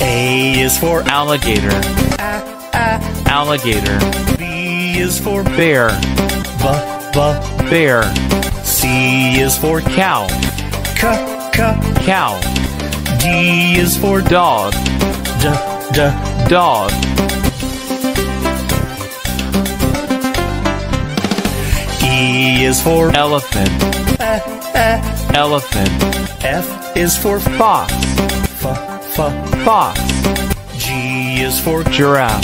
A is for alligator, alligator, B is for bear, B, B. bear, C is for cow, C, C. cow, D is for dog, D, D. dog, E is for elephant, elephant, F is for fox. Fox, G is for giraffe,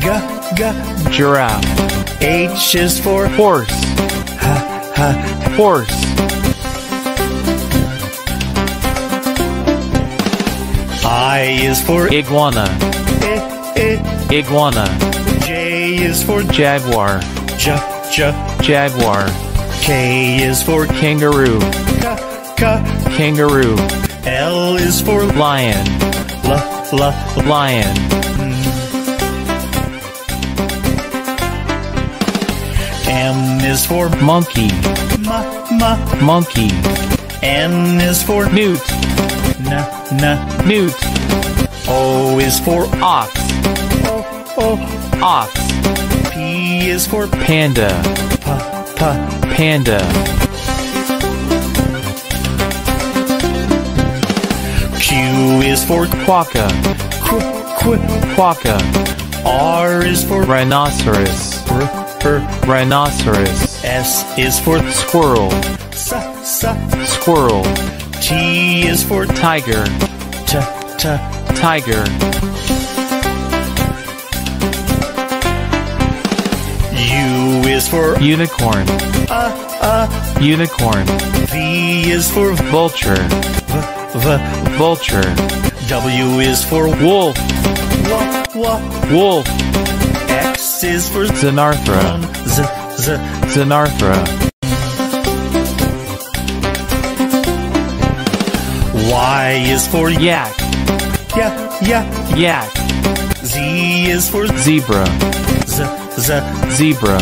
G, G. giraffe, H is for horse, H h horse, I is for iguana, I, I. iguana, J is for jaguar, J, J. jaguar, K is for kangaroo, K, K. kangaroo, L is for lion, L, L. lion, M is for monkey, M, M. monkey, N is for newt, N, N. newt, O is for ox, O, O. ox, P is for panda, P. panda, for quokka, Qu, Qu. quokka, R is for rhinoceros, R, R. rhinoceros, S is for squirrel, S, S. squirrel, T is for tiger, T. t tiger, U is for unicorn, unicorn, V is for vulture, V, V. vulture, W is for wolf, W. wolf, X is for Z, Xenarthra, Z. Xenarthra, Y is for yak, yeah, yeah. yak, Z is for Z, zebra, Z. zebra,